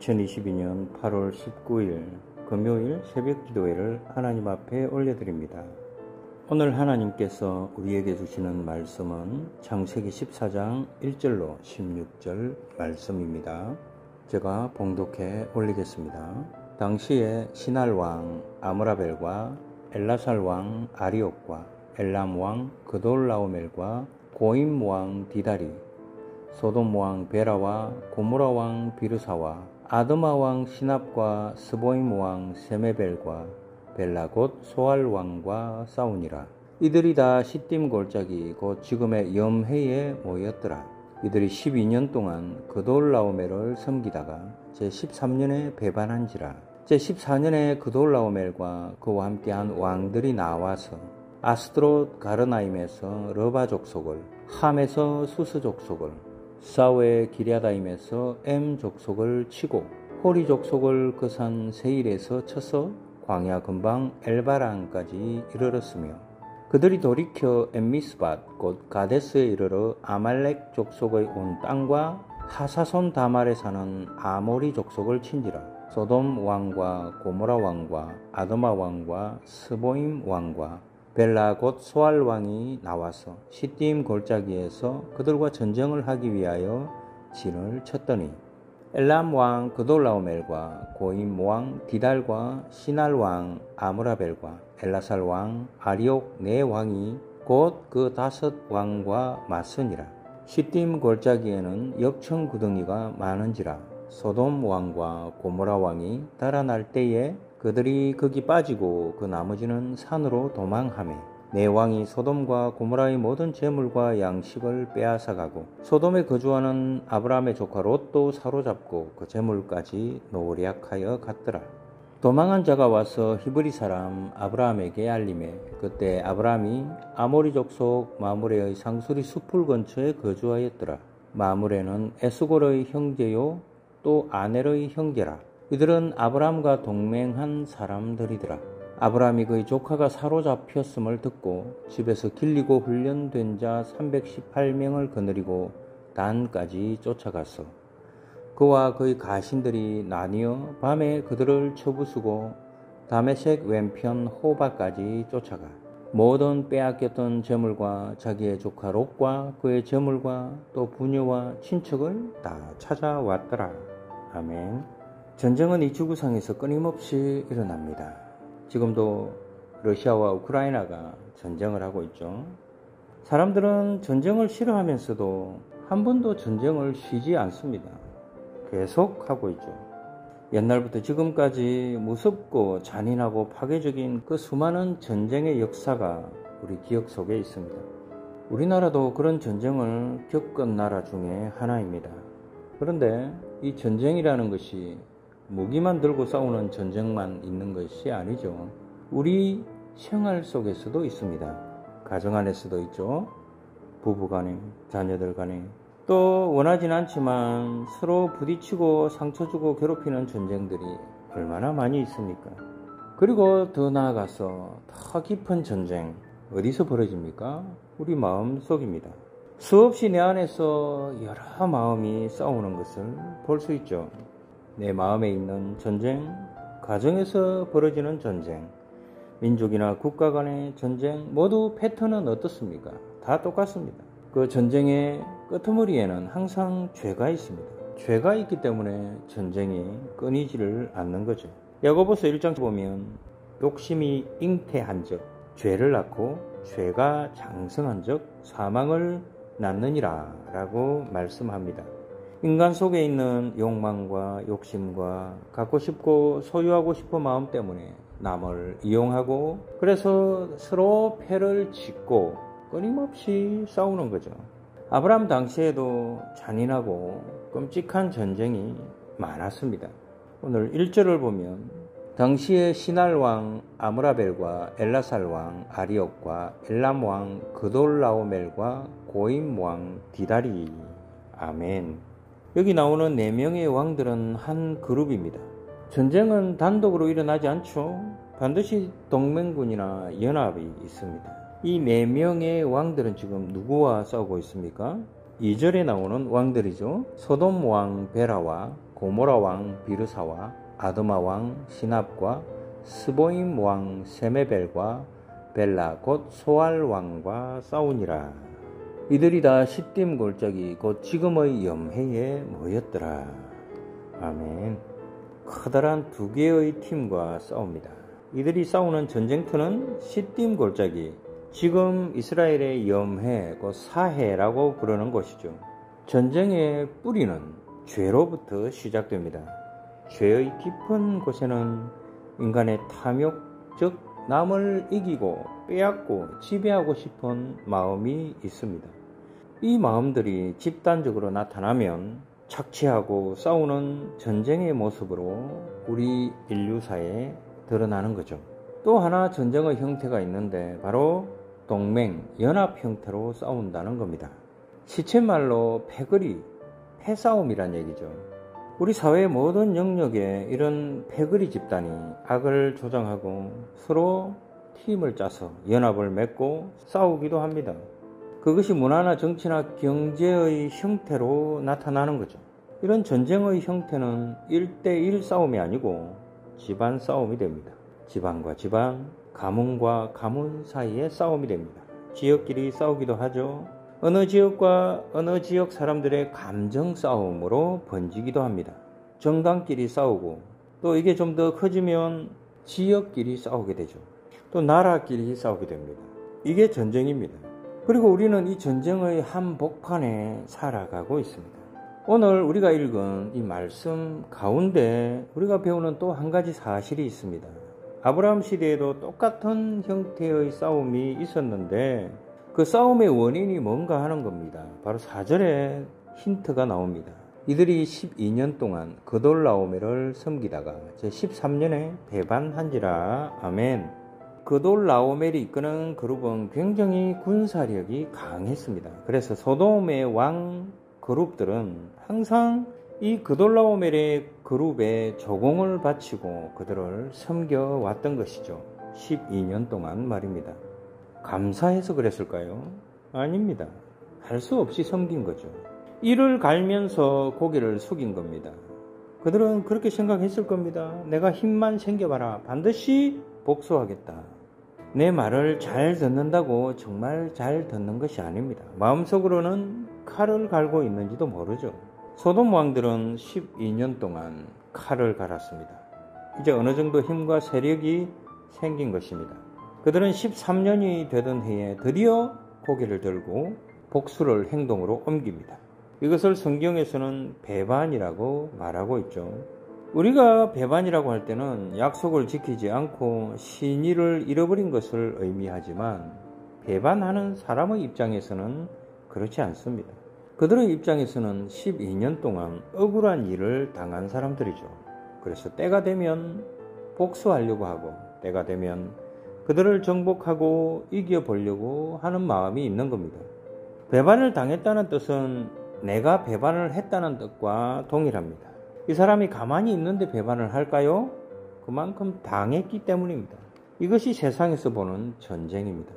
2022년 8월 19일 금요일 새벽 기도회를 하나님 앞에 올려드립니다. 오늘 하나님께서 우리에게 주시는 말씀은 창세기 14장 1절로 16절 말씀입니다. 제가 봉독해 올리겠습니다. 당시에 신할 왕 아므라벨과 엘라살 왕 아리옥과 엘람 왕 그돌라오멜과 고임 왕 디다리 소돔 왕 베라와 고모라 왕 비르사와 아드마 왕 시납과 스보임 왕 세메벨과 벨라 곧 소알 왕과 싸우니라. 이들이 다 시딤 골짜기 곧 지금의 염해에 모였더라. 이들이 12년 동안 그돌라오멜을 섬기다가 제13년에 배반한지라. 제14년에 그돌라오멜과 그와 함께한 왕들이 나와서 아스트롯 가르나임에서 르바 족 속을 함에서 수스 족 속을 사웨 기랴다임에서 엠 족속을 치고 호리 족속을 그 산 세일에서 쳐서 광야 근방 엘바랑까지 이르렀으며 그들이 돌이켜 엠미스밭 곧 가데스에 이르러 아말렉 족속의 온 땅과 하사손 다말에 사는 아모리 족속을 친지라. 소돔 왕과 고모라 왕과 아드마 왕과 스보임 왕과 벨라 곧 소알 왕이 나와서 시딤 골짜기에서 그들과 전쟁을 하기 위하여 진을 쳤더니 엘람 왕 그돌라오멜과 고임 왕 디달과 시날 왕 아므라벨과 엘라살 왕 아리옥 네 왕이 곧 그 다섯 왕과 맞으니라. 시딤 골짜기에는 역청 구덩이가 많은지라 소돔 왕과 고모라 왕이 달아날 때에 그들이 거기 빠지고 그 나머지는 산으로 도망하며 내 왕이 소돔과 고모라의 모든 재물과 양식을 빼앗아가고 소돔에 거주하는 아브라함의 조카 롯도 사로잡고 그 재물까지 노략하여 갔더라. 도망한 자가 와서 히브리 사람 아브라함에게 알림해 그때 아브라함이 아모리 족 속 마무레의 상수리 수풀 근처에 거주하였더라. 마무레는 에스골의 형제요 또 아넬의 형제라. 이들은 아브라함과 동맹한 사람들이더라. 아브라함이 그의 조카가 사로잡혔음을 듣고 집에서 길리고 훈련된 자 318명을 거느리고 단까지 쫓아갔어. 그와 그의 가신들이 나뉘어 밤에 그들을 쳐부수고 다메색 왼편 호바까지 쫓아가 모든 빼앗겼던 재물과 자기의 조카 롯과 그의 재물과 또 부녀와 친척을 다 찾아왔더라. 아멘. 전쟁은 이 지구상에서 끊임없이 일어납니다. 지금도 러시아와 우크라이나가 전쟁을 하고 있죠. 사람들은 전쟁을 싫어하면서도 한 번도 전쟁을 쉬지 않습니다. 계속 하고 있죠. 옛날부터 지금까지 무섭고 잔인하고 파괴적인 그 수많은 전쟁의 역사가 우리 기억 속에 있습니다. 우리나라도 그런 전쟁을 겪은 나라 중에 하나입니다. 그런데 이 전쟁이라는 것이 무기만 들고 싸우는 전쟁만 있는 것이 아니죠. 우리 생활 속에서도 있습니다. 가정 안에서도 있죠. 부부 간에, 자녀들 간에. 또 원하진 않지만 서로 부딪히고 상처 주고 괴롭히는 전쟁들이 얼마나 많이 있습니까? 그리고 더 나아가서 더 깊은 전쟁, 어디서 벌어집니까? 우리 마음 속입니다. 수없이 내 안에서 여러 마음이 싸우는 것을 볼 수 있죠. 내 마음에 있는 전쟁, 가정에서 벌어지는 전쟁, 민족이나 국가 간의 전쟁 모두 패턴은 어떻습니까? 다 똑같습니다. 그 전쟁의 끄트머리에는 항상 죄가 있습니다. 죄가 있기 때문에 전쟁이 끊이지를 않는 거죠. 야고보서 1장 보면 욕심이 잉태한 적, 죄를 낳고 죄가 장성한 적 사망을 낳느니라 라고 말씀합니다. 인간 속에 있는 욕망과 욕심과 갖고 싶고 소유하고 싶은 마음 때문에 남을 이용하고 그래서 서로 패를 짓고 끊임없이 싸우는 거죠. 아브라함 당시에도 잔인하고 끔찍한 전쟁이 많았습니다. 오늘 1절을 보면 당시에 시날 왕 아므라벨과 엘라살 왕 아리옥과 엘람 왕 그돌라오멜과 고임 왕 디다리 아멘 여기 나오는 네 명의 왕들은 한 그룹입니다. 전쟁은 단독으로 일어나지 않죠. 반드시 동맹군이나 연합이 있습니다. 이 네 명의 왕들은 지금 누구와 싸우고 있습니까? 2절에 나오는 왕들이죠. 소돔 왕 베라와 고모라 왕 비르사와 아드마 왕 시납과 스보임 왕 세메벨과 벨라 곧 소알 왕과 싸우니라. 이들이 다 시딤 골짜기 곧 지금의 염해에 모였더라. 아멘. 커다란 두 개의 팀과 싸웁니다. 이들이 싸우는 전쟁터는 시딤 골짜기, 지금 이스라엘의 염해, 곧 사해라고 부르는 곳이죠. 전쟁의 뿌리는 죄로부터 시작됩니다. 죄의 깊은 곳에는 인간의 탐욕, 즉 남을 이기고 빼앗고 지배하고 싶은 마음이 있습니다. 이 마음들이 집단적으로 나타나면 착취하고 싸우는 전쟁의 모습으로 우리 인류사에 드러나는 거죠. 또 하나 전쟁의 형태가 있는데 바로 동맹, 연합 형태로 싸운다는 겁니다. 시체말로 패거리, 패싸움이란 얘기죠. 우리 사회의 모든 영역에 이런 패거리 집단이 악을 조장하고 서로 팀을 짜서 연합을 맺고 싸우기도 합니다. 그것이 문화나 정치나 경제의 형태로 나타나는 거죠. 이런 전쟁의 형태는 1대1 싸움이 아니고 집안 싸움이 됩니다. 집안과 집안, 가문과 가문 사이의 싸움이 됩니다. 지역끼리 싸우기도 하죠. 어느 지역과 어느 지역 사람들의 감정 싸움으로 번지기도 합니다. 정당끼리 싸우고 또 이게 좀 더 커지면 지역끼리 싸우게 되죠. 또 나라끼리 싸우게 됩니다. 이게 전쟁입니다. 그리고 우리는 이 전쟁의 한복판에 살아가고 있습니다. 오늘 우리가 읽은 이 말씀 가운데 우리가 배우는 또 한 가지 사실이 있습니다. 아브라함 시대에도 똑같은 형태의 싸움이 있었는데 그 싸움의 원인이 뭔가 하는 겁니다. 바로 4절에 힌트가 나옵니다. 이들이 12년 동안 그돌라오메를 섬기다가 제 13년에 배반한지라 아멘. 그돌 라오멜이 이끄는 그룹은 굉장히 군사력이 강했습니다. 그래서 소돔의 왕 그룹들은 항상 이 그돌 라오멜의 그룹에 조공을 바치고 그들을 섬겨왔던 것이죠. 12년 동안 말입니다. 감사해서 그랬을까요? 아닙니다. 할 수 없이 섬긴 거죠. 이를 갈면서 고개를 숙인 겁니다. 그들은 그렇게 생각했을 겁니다. 내가 힘만 생겨봐라. 반드시 복수하겠다. 내 말을 잘 듣는다고 정말 잘 듣는 것이 아닙니다. 마음속으로는 칼을 갈고 있는지도 모르죠. 소돔 왕들은 12년 동안 칼을 갈았습니다. 이제 어느 정도 힘과 세력이 생긴 것입니다. 그들은 13년이 되던 해에 드디어 고개를 들고 복수를 행동으로 옮깁니다. 이것을 성경에서는 배반이라고 말하고 있죠. 우리가 배반이라고 할 때는 약속을 지키지 않고 신의를 잃어버린 것을 의미하지만 배반하는 사람의 입장에서는 그렇지 않습니다. 그들의 입장에서는 12년 동안 억울한 일을 당한 사람들이죠. 그래서 때가 되면 복수하려고 하고 때가 되면 그들을 정복하고 이겨보려고 하는 마음이 있는 겁니다. 배반을 당했다는 뜻은 내가 배반을 했다는 뜻과 동일합니다. 이 사람이 가만히 있는데 배반을 할까요? 그만큼 당했기 때문입니다. 이것이 세상에서 보는 전쟁입니다.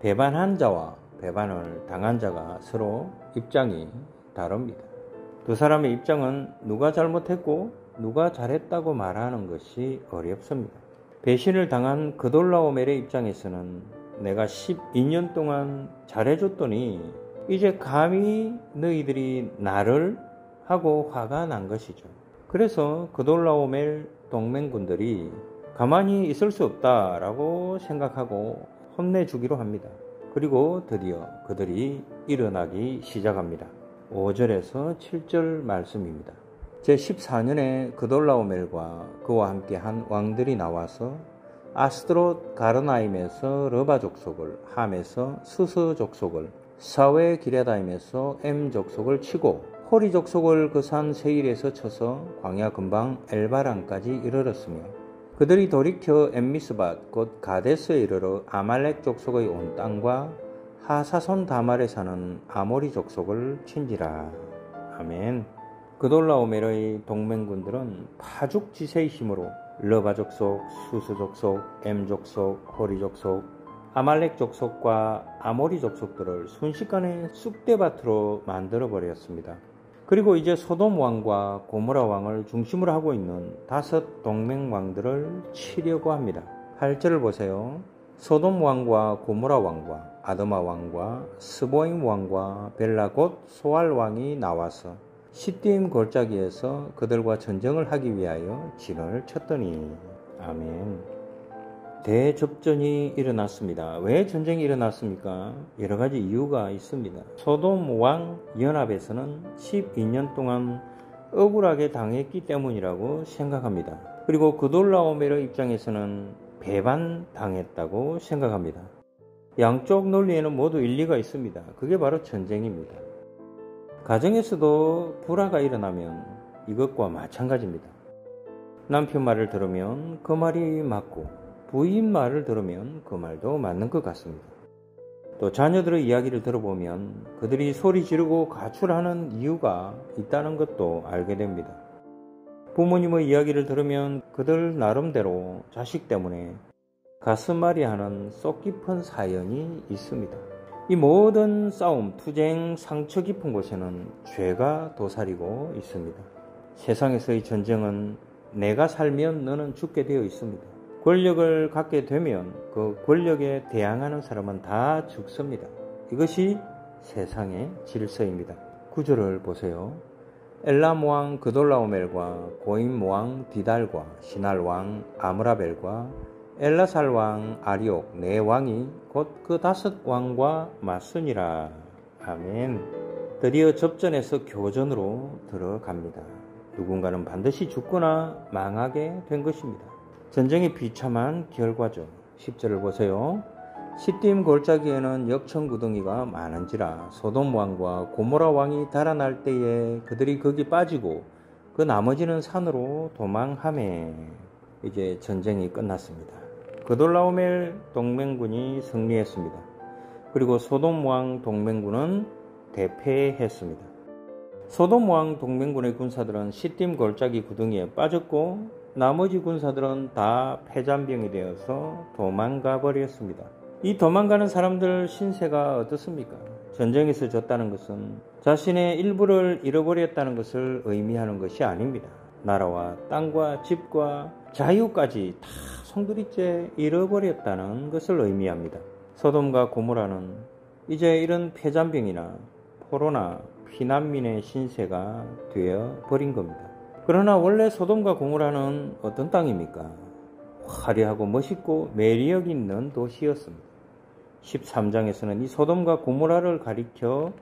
배반한 자와 배반을 당한 자가 서로 입장이 다릅니다. 두 사람의 입장은 누가 잘못했고 누가 잘했다고 말하는 것이 어렵습니다. 배신을 당한 그돌라오멜의 입장에서는 내가 12년 동안 잘해줬더니 이제 감히 너희들이 나를 하고 화가 난 것이죠. 그래서 그돌라오멜 동맹군들이 가만히 있을 수 없다라고 생각하고 혼내주기로 합니다. 그리고 드디어 그들이 일어나기 시작합니다. 5절에서 7절 말씀입니다. 제14년에 그돌라오멜과 그와 함께 한 왕들이 나와서 아스트롯 가르나임에서 러바 족속을 함에서 스스 족속을 사웨 기레다임에서 엠 족속을 치고 호리 족속을 그 산 세일에서 쳐서 광야 근방 엘바랑까지 이르렀으며 그들이 돌이켜 엠미스밭 곧 가데스에 이르러 아말렉 족속의 온 땅과 하사손 다말에 사는 아모리 족속을 친지라. 아멘. 그돌라오멜의 동맹군들은 파죽지세의 힘으로 러바 족속, 수스 족속, 엠 족속, 호리 족속, 아말렉 족속과 아모리 족속들을 순식간에 쑥대밭으로 만들어 버렸습니다. 그리고 이제 소돔 왕과 고모라 왕을 중심으로 하고 있는 다섯 동맹 왕들을 치려고 합니다. 8절을 보세요. 소돔 왕과 고모라 왕과 아드마 왕과 스보임 왕과 벨라 곧 소알 왕이 나와서 시띠임 골짜기에서 그들과 전쟁을 하기 위하여 진을 쳤더니 아멘. 대접전이 일어났습니다. 왜 전쟁이 일어났습니까? 여러 가지 이유가 있습니다. 소돔 왕 연합에서는 12년 동안 억울하게 당했기 때문이라고 생각합니다. 그리고 그돌라오메르 입장에서는 배반 당했다고 생각합니다. 양쪽 논리에는 모두 일리가 있습니다. 그게 바로 전쟁입니다. 가정에서도 불화가 일어나면 이것과 마찬가지입니다. 남편 말을 들으면 그 말이 맞고 부인 말을 들으면 그 말도 맞는 것 같습니다. 또 자녀들의 이야기를 들어보면 그들이 소리 지르고 가출하는 이유가 있다는 것도 알게 됩니다. 부모님의 이야기를 들으면 그들 나름대로 자식 때문에 가슴앓이 하는 속 깊은 사연이 있습니다. 이 모든 싸움, 투쟁, 상처 깊은 곳에는 죄가 도사리고 있습니다. 세상에서의 전쟁은 내가 살면 너는 죽게 되어 있습니다. 권력을 갖게 되면 그 권력에 대항하는 사람은 다 죽습니다. 이것이 세상의 질서입니다. 구절을 보세요. 엘람 왕 그돌라오멜과 고임 왕 디달과 시날 왕 아므라벨과 엘라살 왕 아리옥 네 왕이 곧 그 다섯 왕과 맞으니라. 아멘. 드디어 접전에서 교전으로 들어갑니다. 누군가는 반드시 죽거나 망하게 된 것입니다. 전쟁의 비참한 결과죠. 10절을 보세요. 시딤 골짜기에는 역청 구덩이가 많은지라 소돔 왕과 고모라 왕이 달아날 때에 그들이 거기 빠지고 그 나머지는 산으로 도망함에 이제 전쟁이 끝났습니다. 그돌라오멜 동맹군이 승리했습니다. 그리고 소돔 왕 동맹군은 대패했습니다. 소돔 왕 동맹군의 군사들은 시딤 골짜기 구덩이에 빠졌고 나머지 군사들은 다 패잔병이 되어서 도망가 버렸습니다. 이 도망가는 사람들 신세가 어떻습니까? 전쟁에서 졌다는 것은 자신의 일부를 잃어버렸다는 것을 의미하는 것이 아닙니다. 나라와 땅과 집과 자유까지 다 송두리째 잃어버렸다는 것을 의미합니다. 소돔과 고모라는 이제 이런 폐잔병이나 포로나 피난민의 신세가 되어 버린 겁니다. 그러나 원래 소돔과 고모라는 어떤 땅입니까? 화려하고 멋있고 매력 있는 도시였습니다. 13장에서는 이 소돔과 고모라를 가리켜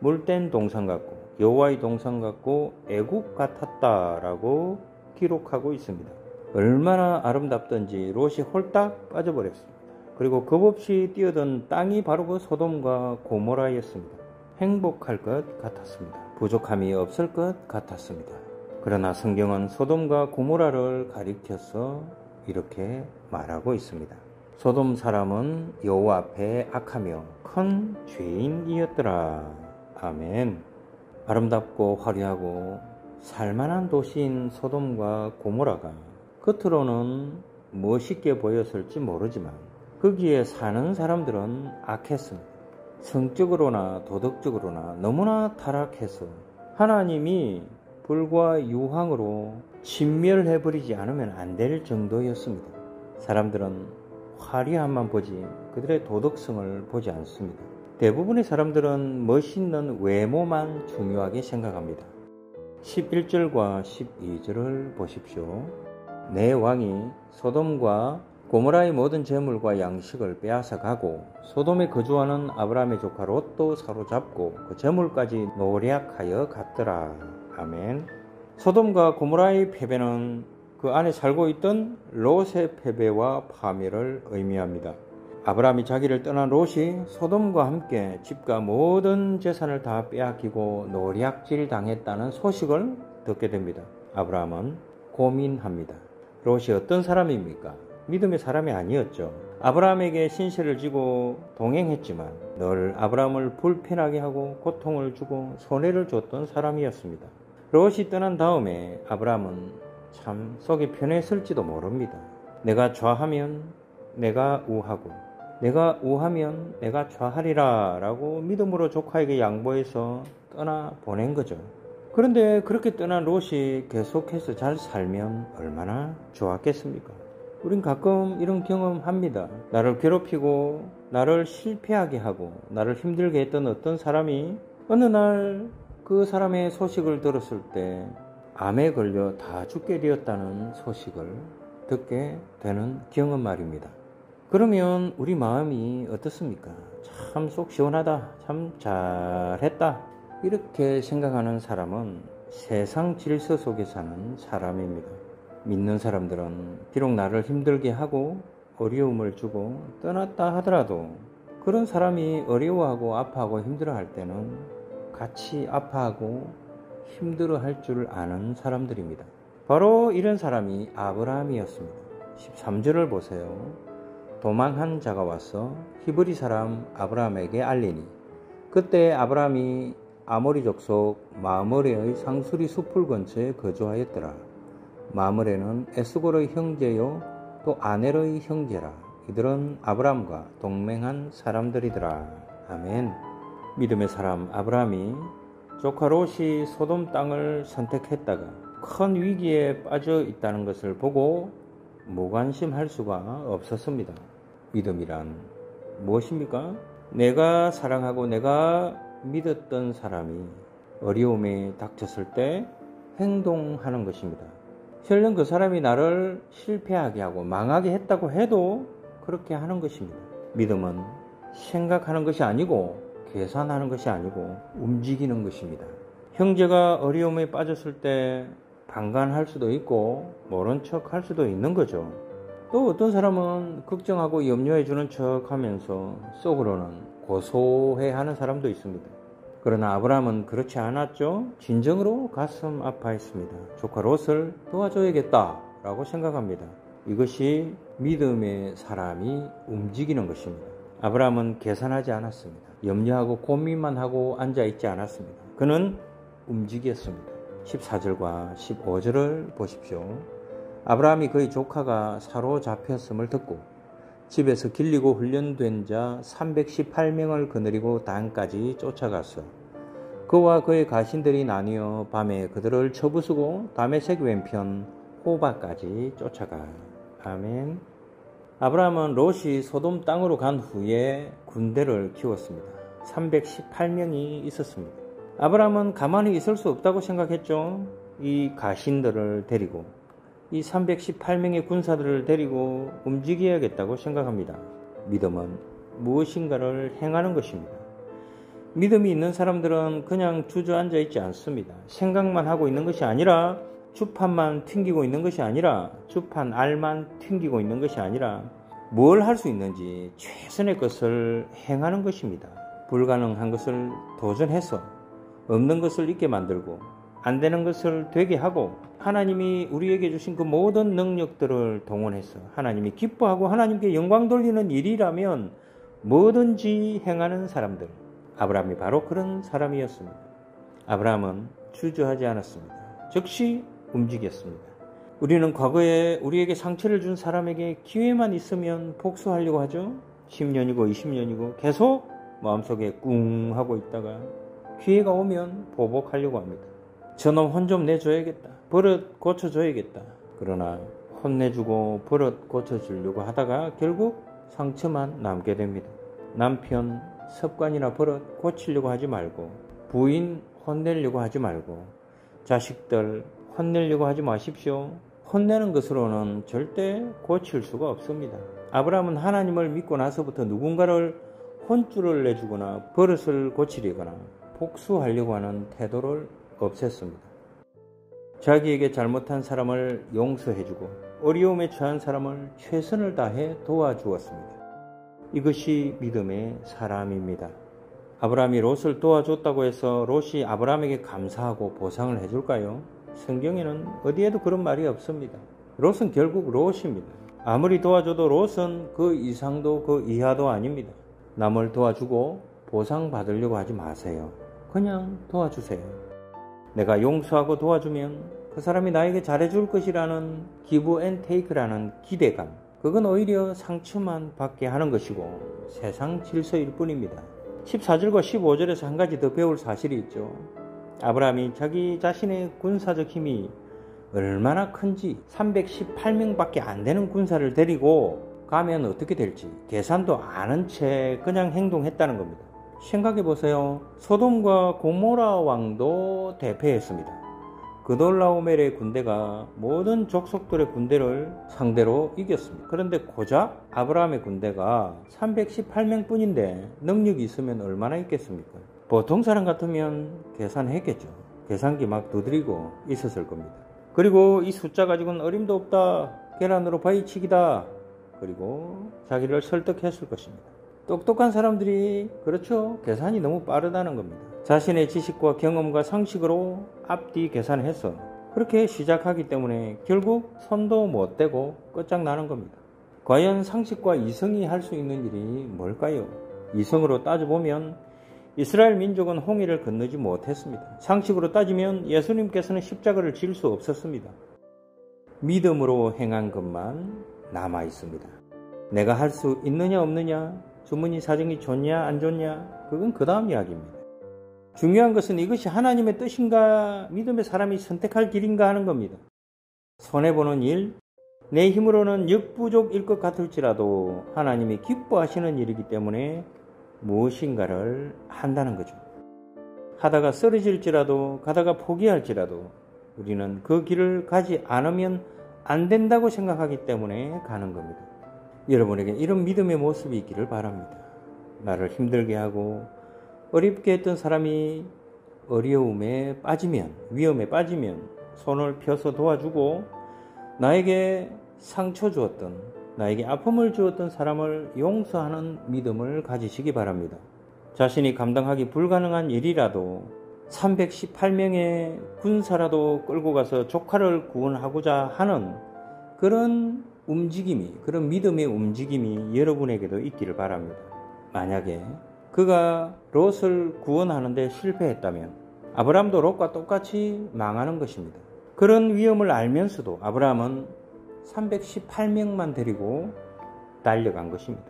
물된 동상 같고 여호와의 동상 같고 애국 같았다라고 기록하고 있습니다. 얼마나 아름답던지 롯이 홀딱 빠져버렸습니다. 그리고 겁없이 뛰어든 땅이 바로 그 소돔과 고모라였습니다. 행복할 것 같았습니다. 부족함이 없을 것 같았습니다. 그러나 성경은 소돔과 고모라를 가리켜서 이렇게 말하고 있습니다. 소돔 사람은 여호와 앞에 악하며 큰 죄인이었더라. 아멘. 아름답고 화려하고 살만한 도시인 소돔과 고모라가 겉으로는 멋있게 보였을지 모르지만 거기에 사는 사람들은 악했습니다. 성적으로나 도덕적으로나 너무나 타락해서 하나님이 불과 유황으로 진멸해버리지 않으면 안 될 정도였습니다. 사람들은 화려함만 보지 그들의 도덕성을 보지 않습니다. 대부분의 사람들은 멋있는 외모만 중요하게 생각합니다. 11절과 12절을 보십시오. 내 왕이 소돔과 고모라의 모든 재물과 양식을 빼앗아 가고 소돔에 거주하는 아브라함의 조카 롯도 사로잡고 그 재물까지 노략하여 갔더라. 아멘. 소돔과 고모라의 패배는 그 안에 살고 있던 롯의 패배와 파멸을 의미합니다. 아브라함이 자기를 떠난 롯이 소돔과 함께 집과 모든 재산을 다 빼앗기고 노략질 당했다는 소식을 듣게 됩니다. 아브라함은 고민합니다. 롯이 어떤 사람입니까? 믿음의 사람이 아니었죠. 아브라함에게 신세를 지고 동행했지만 늘 아브라함을 불편하게 하고 고통을 주고 손해를 줬던 사람이었습니다. 롯이 떠난 다음에 아브라함은 참 속이 편했을지도 모릅니다. 내가 좌하면 내가 우하고 내가 우하면 내가 좌하리라 라고 믿음으로 조카에게 양보해서 떠나 보낸 거죠. 그런데 그렇게 떠난 롯이 계속해서 잘 살면 얼마나 좋았겠습니까? 우린 가끔 이런 경험 합니다. 나를 괴롭히고, 나를 실패하게 하고, 나를 힘들게 했던 어떤 사람이 어느 날 그 사람의 소식을 들었을 때 암에 걸려 다 죽게 되었다는 소식을 듣게 되는 경험 말입니다. 그러면 우리 마음이 어떻습니까? 참 속 시원하다. 참 잘했다. 이렇게 생각하는 사람은 세상 질서 속에 사는 사람입니다. 믿는 사람들은 비록 나를 힘들게 하고 어려움을 주고 떠났다 하더라도 그런 사람이 어려워하고 아파하고 힘들어할 때는 같이 아파하고 힘들어 할 줄 아는 사람들입니다. 바로 이런 사람이 아브라함이었습니다. 13절을 보세요. 도망한 자가 와서 히브리 사람 아브라함에게 알리니 그때 아브라함이 아모리 족 속 마므레의 상수리 숲을 근처에 거주하였더라. 마므레는 에스골의 형제요 또 아넬의 형제라. 이들은 아브라함과 동맹한 사람들이더라. 아멘. 믿음의 사람 아브라함이 조카 롯이 소돔 땅을 선택했다가 큰 위기에 빠져 있다는 것을 보고 무관심할 수가 없었습니다. 믿음이란 무엇입니까? 내가 사랑하고 내가 믿었던 사람이 어려움에 닥쳤을 때 행동하는 것입니다. 설령 그 사람이 나를 실패하게 하고 망하게 했다고 해도 그렇게 하는 것입니다. 믿음은 생각하는 것이 아니고 계산하는 것이 아니고 움직이는 것입니다. 형제가 어려움에 빠졌을 때 방관할 수도 있고 모른 척 할 수도 있는 거죠. 또 어떤 사람은 걱정하고 염려해 주는 척 하면서 속으로는 고소해 하는 사람도 있습니다. 그러나 아브라함은 그렇지 않았죠. 진정으로 가슴 아파했습니다. 조카 롯을 도와줘야겠다 라고 생각합니다. 이것이 믿음의 사람이 움직이는 것입니다. 아브라함은 계산하지 않았습니다. 염려하고 고민만 하고 앉아 있지 않았습니다. 그는 움직였습니다. 14절과 15절을 보십시오. 아브라함이 그의 조카가 사로잡혔음을 듣고 집에서 길리고 훈련된 자 318명을 거느리고 단까지 쫓아갔어. 그와 그의 가신들이 나뉘어 밤에 그들을 쳐부수고 다메색 왼편 호바까지 쫓아가. 아멘. 아브라함은 롯이 소돔 땅으로 간 후에 군대를 키웠습니다. 318명이 있었습니다. 아브라함은 가만히 있을 수 없다고 생각했죠. 이 가신들을 데리고 이 318명의 군사들을 데리고 움직여야겠다고 생각합니다. 믿음은 무엇인가를 행하는 것입니다. 믿음이 있는 사람들은 그냥 주저앉아 있지 않습니다. 생각만 하고 있는 것이 아니라 주판만 튕기고 있는 것이 아니라 주판 알만 튕기고 있는 것이 아니라 뭘 할 수 있는지 최선의 것을 행하는 것입니다. 불가능한 것을 도전해서 없는 것을 있게 만들고 안 되는 것을 되게 하고 하나님이 우리에게 주신 그 모든 능력들을 동원해서 하나님이 기뻐하고 하나님께 영광 돌리는 일이라면 뭐든지 행하는 사람들. 아브라함이 바로 그런 사람이었습니다. 아브라함은 주저하지 않았습니다. 즉시 움직였습니다. 우리는 과거에 우리에게 상처를 준 사람에게 기회만 있으면 복수하려고 하죠. 10년이고 20년이고 계속 마음속에 꿍 하고 있다가 기회가 오면 보복하려고 합니다. 저놈 혼 좀 내줘야겠다. 버릇 고쳐줘야겠다. 그러나 혼내주고 버릇 고쳐주려고 하다가 결국 상처만 남게 됩니다. 남편 습관이나 버릇 고치려고 하지 말고 부인 혼내려고 하지 말고 자식들 혼내려고 하지 마십시오. 혼내는 것으로는 절대 고칠 수가 없습니다. 아브라함은 하나님을 믿고 나서부터 누군가를 혼쭐을 내주거나 버릇을 고치려거나 복수하려고 하는 태도를 없앴습니다. 자기에게 잘못한 사람을 용서해주고 어려움에 처한 사람을 최선을 다해 도와주었습니다. 이것이 믿음의 사람입니다. 아브라함이 롯을 도와줬다고 해서 롯이 아브라함에게 감사하고 보상을 해줄까요? 성경에는 어디에도 그런 말이 없습니다. 롯은 결국 롯입니다. 아무리 도와줘도 롯은 그 이상도 그 이하도 아닙니다. 남을 도와주고 보상받으려고 하지 마세요. 그냥 도와주세요. 내가 용서하고 도와주면 그 사람이 나에게 잘해줄 것이라는 give and take라는 기대감. 그건 오히려 상처만 받게 하는 것이고 세상 질서일 뿐입니다. 14절과 15절에서 한 가지 더 배울 사실이 있죠. 아브라함이 자기 자신의 군사적 힘이 얼마나 큰지 318명밖에 안 되는 군사를 데리고 가면 어떻게 될지 계산도 안 한 채 그냥 행동했다는 겁니다. 생각해 보세요. 소돔과 고모라 왕도 대패했습니다. 그돌라오멜의 군대가 모든 족속들의 군대를 상대로 이겼습니다. 그런데 고작 아브라함의 군대가 318명 뿐인데 능력이 있으면 얼마나 있겠습니까? 보통 사람 같으면 계산했겠죠. 계산기 막 두드리고 있었을 겁니다. 그리고 이 숫자 가지고는 어림도 없다. 계란으로 바위치기다. 그리고 자기를 설득했을 것입니다. 똑똑한 사람들이 그렇죠. 계산이 너무 빠르다는 겁니다. 자신의 지식과 경험과 상식으로 앞뒤 계산해서 그렇게 시작하기 때문에 결국 손도 못 대고 끝장나는 겁니다. 과연 상식과 이성이 할 수 있는 일이 뭘까요? 이성으로 따져보면 이스라엘 민족은 홍해를 건너지 못했습니다. 상식으로 따지면 예수님께서는 십자가를 질 수 없었습니다. 믿음으로 행한 것만 남아 있습니다. 내가 할 수 있느냐 없느냐, 주머니 사정이 좋냐 안 좋냐, 그건 그 다음 이야기입니다. 중요한 것은 이것이 하나님의 뜻인가 믿음의 사람이 선택할 길인가 하는 겁니다. 손해보는 일, 내 힘으로는 역부족일 것 같을지라도 하나님이 기뻐하시는 일이기 때문에 무엇인가를 한다는 거죠. 하다가 쓰러질지라도 가다가 포기할지라도 우리는 그 길을 가지 않으면 안 된다고 생각하기 때문에 가는 겁니다. 여러분에게 이런 믿음의 모습이 있기를 바랍니다. 나를 힘들게 하고 어렵게 했던 사람이 어려움에 빠지면, 위험에 빠지면 손을 펴서 도와주고 나에게 상처 주었던, 나에게 아픔을 주었던 사람을 용서하는 믿음을 가지시기 바랍니다. 자신이 감당하기 불가능한 일이라도 318명의 군사라도 끌고 가서 조카를 구원하고자 하는 그런 움직임이, 그런 믿음의 움직임이 여러분에게도 있기를 바랍니다. 만약에 그가 롯을 구원하는데 실패했다면 아브라함도 롯과 똑같이 망하는 것입니다. 그런 위험을 알면서도 아브라함은 318명만 데리고 달려간 것입니다.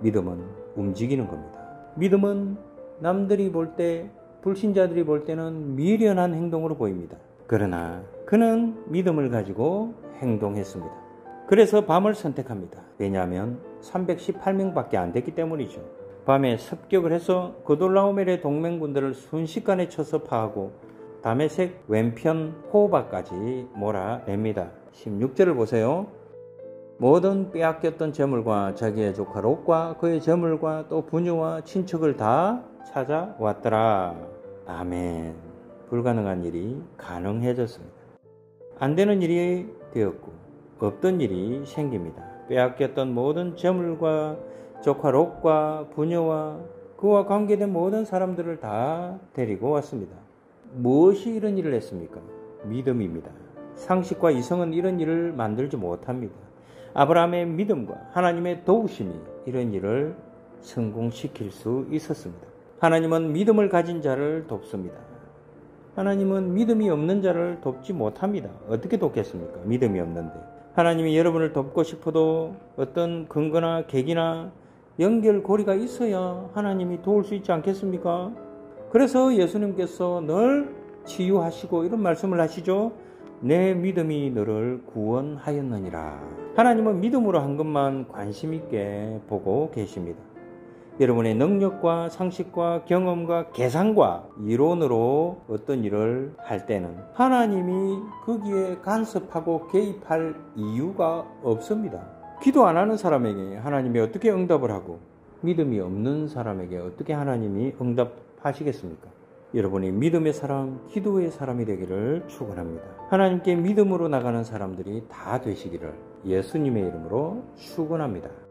믿음은 움직이는 겁니다. 믿음은 남들이 볼 때, 불신자들이 볼 때는 미련한 행동으로 보입니다. 그러나 그는 믿음을 가지고 행동했습니다. 그래서 밤을 선택합니다. 왜냐하면 318명밖에 안 됐기 때문이죠. 밤에 습격을 해서 그돌라오멜의 동맹군들을 순식간에 쳐서 파하고 다메색 왼편 호바까지 몰아냅니다. 16절을 보세요. 모든 빼앗겼던 재물과 자기의 조카 롯과 그의 재물과 또 부녀와 친척을 다 찾아왔더라. 아멘. 불가능한 일이 가능해졌습니다. 안 되는 일이 되었고 없던 일이 생깁니다. 빼앗겼던 모든 재물과 조카 롯과 부녀와 그와 관계된 모든 사람들을 다 데리고 왔습니다. 무엇이 이런 일을 했습니까? 믿음입니다. 상식과 이성은 이런 일을 만들지 못합니다. 아브라함의 믿음과 하나님의 도우심이 이런 일을 성공시킬 수 있었습니다. 하나님은 믿음을 가진 자를 돕습니다. 하나님은 믿음이 없는 자를 돕지 못합니다. 어떻게 돕겠습니까? 믿음이 없는데. 하나님이 여러분을 돕고 싶어도 어떤 근거나 계기나 연결고리가 있어야 하나님이 도울 수 있지 않겠습니까? 그래서 예수님께서 늘 치유하시고 이런 말씀을 하시죠. 내 믿음이 너를 구원하였느니라. 하나님은 믿음으로 한 것만 관심 있게 보고 계십니다. 여러분의 능력과 상식과 경험과 계산과 이론으로 어떤 일을 할 때는 하나님이 거기에 간섭하고 개입할 이유가 없습니다. 기도 안 하는 사람에게 하나님이 어떻게 응답을 하고 믿음이 없는 사람에게 어떻게 하나님이 응답 하시겠습니까? 여러분이 믿음의 사람, 기도의 사람이 되기를 축원합니다. 하나님께 믿음으로 나가는 사람들이 다 되시기를 예수님의 이름으로 축원합니다.